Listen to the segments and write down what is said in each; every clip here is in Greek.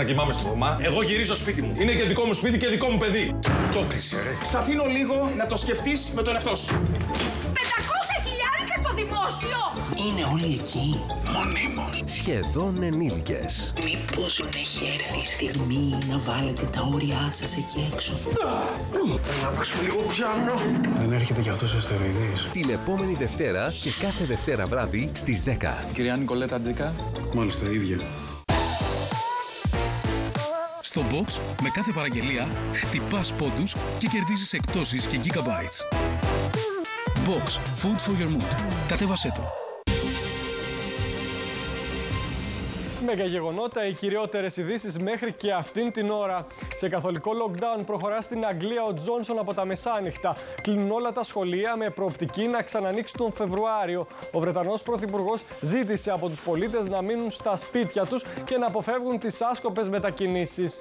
να κοιμάμαι στο Θωμά. Εγώ γυρίζω σπίτι μου. Είναι και δικό μου σπίτι και δικό μου παιδί. Το κλείσε, ρε. Σ' αφήνω λίγο να το σκεφτείς με τον εαυτό σου. 500 χιλιάρικα στο δημόσιο! Είναι όλοι εκεί. Μονίμως. Σχεδόν ενήλικες. Μήπως έχει έρθει η στιγμή να βάλετε τα όρια σας εκεί έξω; Να παίξουμε λίγο πιάνο. Δεν έρχεται κι αυτός ο αστεροειδής. Την επόμενη Δευτέρα και κάθε Δευτέρα βράδυ στις 10. Κυρία Νικολέτα Τζίκα. Μάλιστα, ίδια. Στο Box, με κάθε παραγγελία, χτυπάς πόντους και κερδίζεις εκπτώσεις και gigabytes. Box. Food for your mood. Κατέβασέ το. Μεγαγεγονότα, οι κυριότερες ειδήσεις μέχρι και αυτήν την ώρα. Σε καθολικό lockdown προχωρά στην Αγγλία ο Τζόνσον από τα μεσάνυχτα. Κλείνουν όλα τα σχολεία με προοπτική να ξανανοίξει τον Φεβρουάριο. Ο Βρετανός Πρωθυπουργός ζήτησε από τους πολίτες να μείνουν στα σπίτια τους και να αποφεύγουν τις άσκοπες μετακινήσεις.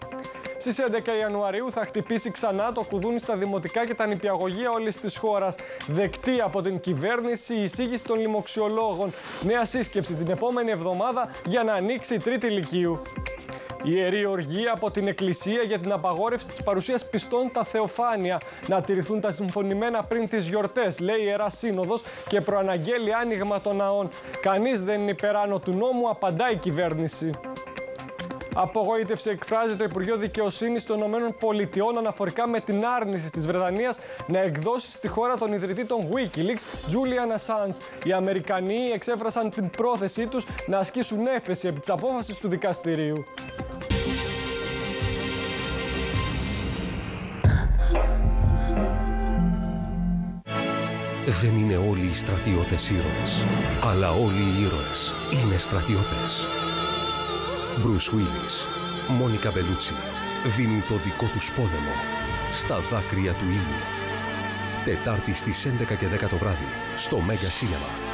Στις 11 Ιανουαρίου θα χτυπήσει ξανά το κουδούνι στα δημοτικά και τα νηπιαγωγεία όλης της χώρας. Δεκτή από την κυβέρνηση η εισήγηση των λοιμοξιολόγων. Νέα σύσκεψη την επόμενη εβδομάδα για να ανοίξει η τρίτη ηλικίου. Ιερή οργή από την Εκκλησία για την απαγόρευση της παρουσίας πιστών τα θεοφάνεια. Να τηρηθούν τα συμφωνημένα πριν τις γιορτές, λέει η Ιερά Σύνοδος και προαναγγέλει άνοιγμα των ναών. Κανείς δεν είναι υπεράνω του νόμου, απαντάει η κυβέρνηση. Απογοήτευση εκφράζει το Υπουργείο Δικαιοσύνης των ΗΠΑ αναφορικά με την άρνηση της Βρετανίας να εκδώσει στη χώρα τον ιδρυτή των Wikileaks, Julian Assange. Οι Αμερικανοί εξέφρασαν την πρόθεσή τους να ασκήσουν έφεση επί της απόφασης του δικαστηρίου. Δεν είναι όλοι οι στρατιώτες ήρωες, αλλά όλοι οι ήρωες είναι στρατιώτες. Bruce Willis, Μόνικα Μπελούτσι δίνουν το δικό τους πόλεμο στα δάκρυα του ήλιου. Τετάρτη στις 11 και 10 το βράδυ στο Μέγα Σίνεμα.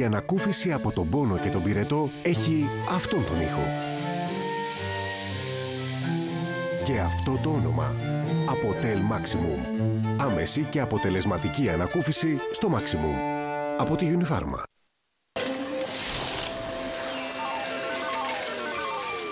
Η ανακούφιση από τον πόνο και τον πυρετό έχει αυτόν τον ήχο. Και αυτό το όνομα. Αποτέλ Maximum. Άμεση και αποτελεσματική ανακούφιση στο Maximum. Από τη Unifarma.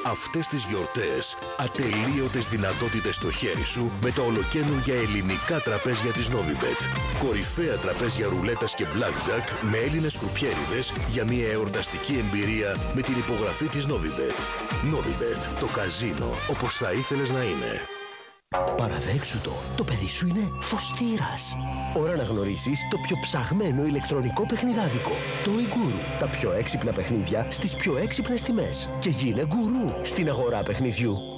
Αυτές τις γιορτές, ατελείωτες δυνατότητες στο χέρι σου με τα ολοκένουργια ελληνικά τραπέζια της Novibet. Κορυφαία τραπέζια ρουλέτας και blackjack με Έλληνες κρουπιέριδες για μια εορταστική εμπειρία με την υπογραφή της Novibet. Novibet, το καζίνο όπως θα ήθελες να είναι. Παραδέξου το, το παιδί σου είναι φωστήρας. Ώρα να γνωρίσεις το πιο ψαγμένο ηλεκτρονικό παιχνιδάδικο. Το Iguru. Τα πιο έξυπνα παιχνίδια στις πιο έξυπνες τιμές. Και γίνε γκουρού στην αγορά παιχνιδιού.